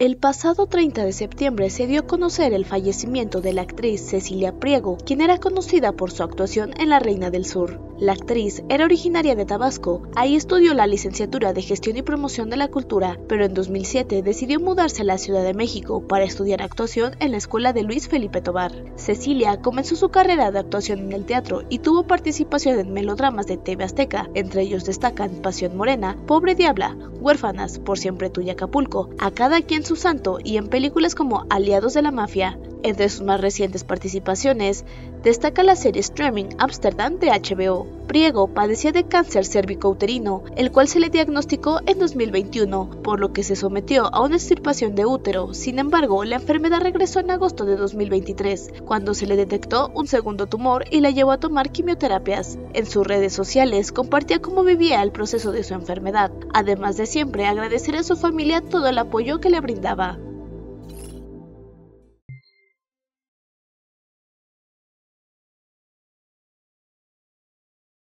El pasado 30 de septiembre se dio a conocer el fallecimiento de la actriz Cecilia Priego, quien era conocida por su actuación en La Reina del Sur. La actriz era originaria de Tabasco, ahí estudió la licenciatura de Gestión y Promoción de la Cultura, pero en 2007 decidió mudarse a la Ciudad de México para estudiar actuación en la escuela de Luis Felipe Tobar. Cecilia comenzó su carrera de actuación en el teatro y tuvo participación en melodramas de TV Azteca, entre ellos destacan Pasión Morena, Pobre Diabla, Huérfanas, Por Siempre Tuya Acapulco, A Cada Quien su Santo y en películas como Aliados de la Mafia. Entre sus más recientes participaciones destaca la serie streaming Amsterdam de HBO. Priego padecía de cáncer cervicouterino, el cual se le diagnosticó en 2021, por lo que se sometió a una extirpación de útero. Sin embargo, la enfermedad regresó en agosto de 2023, cuando se le detectó un segundo tumor y la llevó a tomar quimioterapias. En sus redes sociales compartía cómo vivía el proceso de su enfermedad, además de siempre agradecer a su familia todo el apoyo que le brindaba.